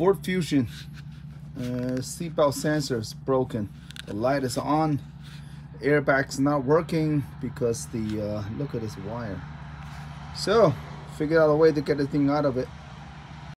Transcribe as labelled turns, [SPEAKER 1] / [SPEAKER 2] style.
[SPEAKER 1] Ford Fusion uh, seatbelt sensor is broken. The light is on. Airbag's not working because the uh, look at this wire. So figured out a way to get the thing out of it.